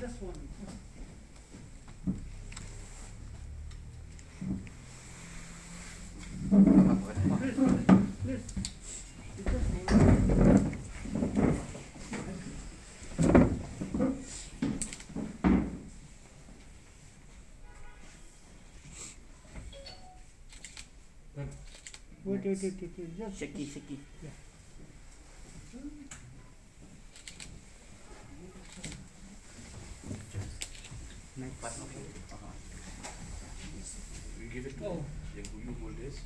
Just one. Please, please. Just one. Wait, wait, wait, wait, wait, just. Shaky, shaky. Nice. We uh-huh. give it to Oh. you. You hold this.